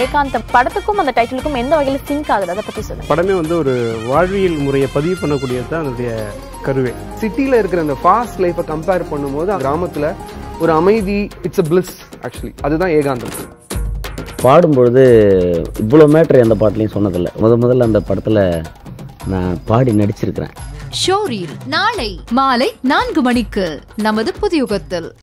ஏகாந்த படத்துக்கும் அந்த டைட்டிலுக்கும் எந்த வகையில சிங்க் ஆகுது? அதை பற்றி சொல்லுங்க. படமே வந்து ஒரு வாழ்வியல் முறையை பதிவு பண்ணக்கூடியது தான் அதனுடைய கருவே. சிட்டியில் இருக்கிற அந்த ஃபாஸ்ட் லைஃப்பை கம்பேர் பண்ணும்போது கிராமத்தில் ஒரு அமைதி இட்ஸ் அ பிளிஸ் ஆக்சுவலி அதுதான் ஏகாந்தம். பாடும்பொழுது இவ்வளோ மேட்ரு எந்த பாட்டிலையும் சொன்னதில்லை. முத முதல்ல அந்த படத்தில் நான் பாடி நடிச்சிருக்கிறேன். ஷோரீல் நாளை மாலை நான்கு மணிக்கு நமது புதியுகத்தில்.